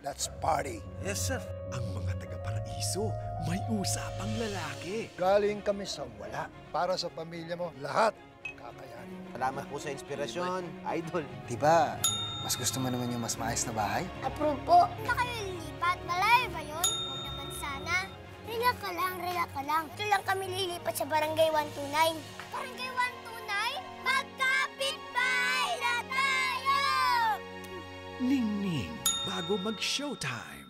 Let's party. Yes, sir. Ang mga taga-paraiso, may usapang lalaki. Galing kami sa wala. Para sa pamilya mo, lahat kakayanin. Salamat po sa inspirasyon, idol. Di ba, mas gusto mo naman yung mas maayos na bahay? Approve po. Na kayo lilipat. Malayo ba yun? Huwag naman sana. Relax ka lang, relax ka lang. Ito lang kami lilipat sa Barangay 129. Barangay 129? Magkapit bahay na tayo! Ningning, bago mag-showtime.